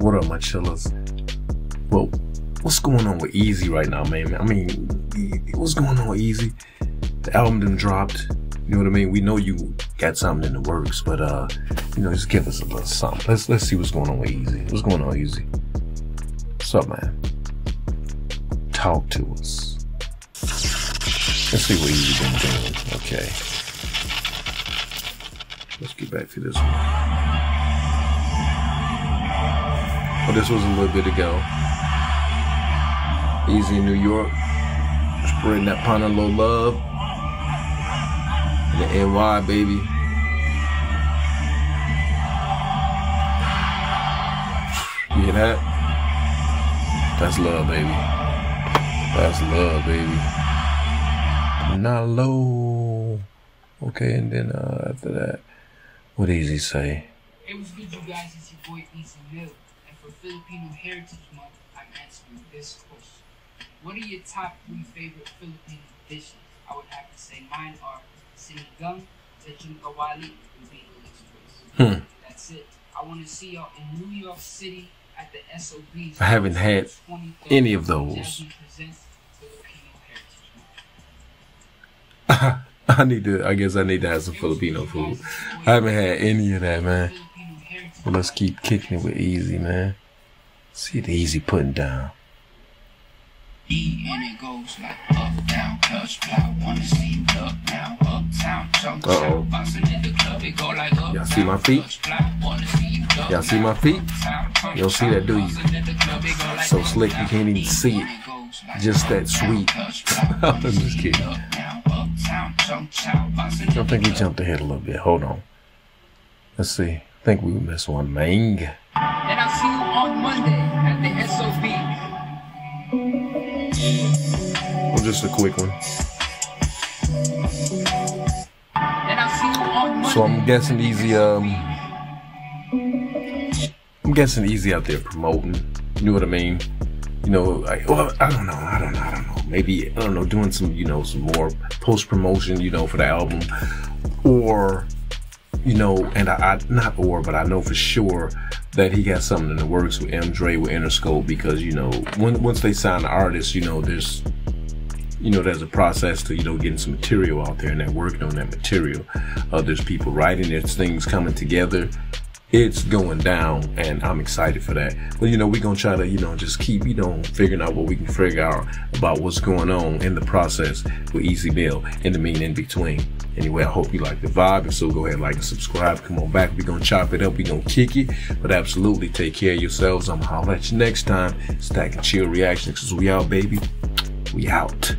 What up, my chillers? Well, what's going on with Ez right now, man? I mean, what's going on with Ez? The album done dropped. You know what I mean? We know you got something in the works, but uh, you know, just give us a little something. Let's let's see what's going on with Ez. What's going on, Ez? What's up, man? Talk to us. Let's see what Ez been doing. Okay. Let's get back to this one. This was a little bit ago. Ez in New York. Spreading that pint of low love. In the NY, baby. You hear that? That's love, baby. That's love, baby. Not low. Okay, and then uh, after that, what Ez say? Hey, what's good, you guys? It's your boy Ez Mil. For Filipino Heritage Month, I'm answering this question. What are your top three favorite Filipino dishes? I would have to say mine are sinigang, lechon kawali, and Bicol Express. Hmm. That's it. I want to see y'all in New York City at the SOBs. I haven't had any of those. Jasmine presents Filipino Heritage Month. I need to. I guess I need to have some Filipino food. I haven't had any of that, man. Filipino Heritage But let's keep kicking it with Ez, man. See the Ez putting down. E and it goes like up, down, touch, fly. Wanna see you look now, uptown, jump, Uh-oh. Boxing in the club, it go like up, Y'all see my feet? touch, fly. Wanna see you look Y'all see my feet? You don't see that, do you? Boxing in the club, it go like So slick, you can't even see it. And it goes like Just that sweet. I'm just kidding. look now, uptown, jump, shout. Boxing I think he jumped ahead a little bit. Hold on. Let's see. I think we missed one, man. Then I'll see you on Monday at the SOB. Well, just a quick one. Then I'll see you on Monday. So I'm guessing Ez. Um, I'm guessing Ez out there promoting. You know what I mean? You know, like, well, I don't know. I don't know. I don't know. Maybe I don't know. Doing some, you know, some more post promotion. You know, for the album, or you know, and I, I not or, but I know for sure that he got something in the works with M. Dre with Interscope because you know, when, once they sign the artist, you know, there's you know, there's a process to, you know, getting some material out there and they're working on that material. Uh, there's people writing, there's things coming together. It's going down and I'm excited for that. But, you know, we're to try to, you know, just keep, you know, figuring out what we can figure out about what's going on in the process with Ez Mil in the mean in between. Anyway, I hope you like the vibe. If so, go ahead, like and subscribe. Come on back. We're to chop it up. We're to kick it. But absolutely take care of yourselves. I'm to holler at you next time. Stack and chill reactions because we out, baby. We out.